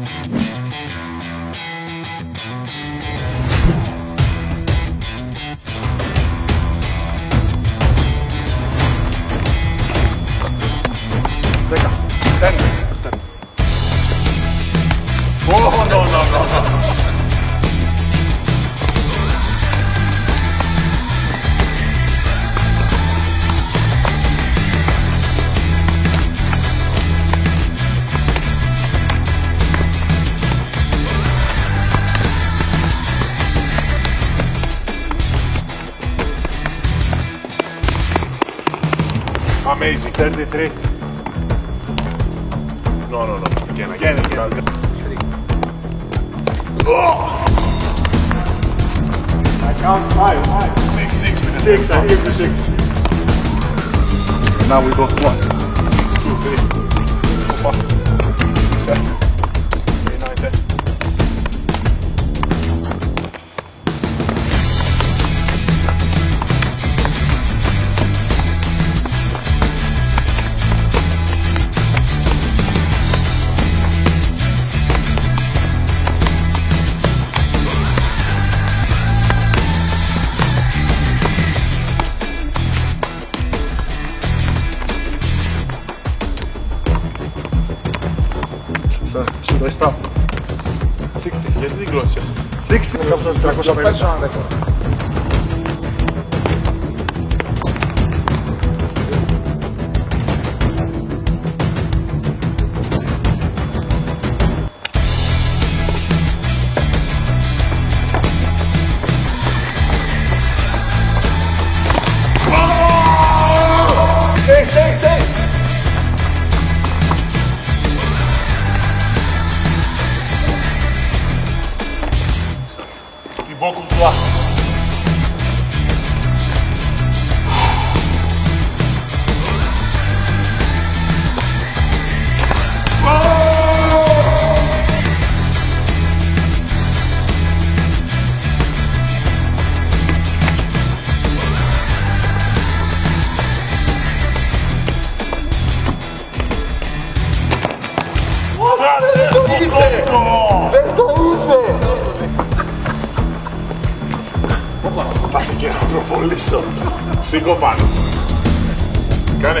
Yeah. Amazing. 33. No, no, no. Again, again, again. Oh! I count five, five. Six, six with the Six, I give you six. Now we go one, two, three, four, five, Should 60, γιατί την κλώσσες. 60, πάνω. Θα σε καιροπολίσω. Σήκω πάνω. Κάνε.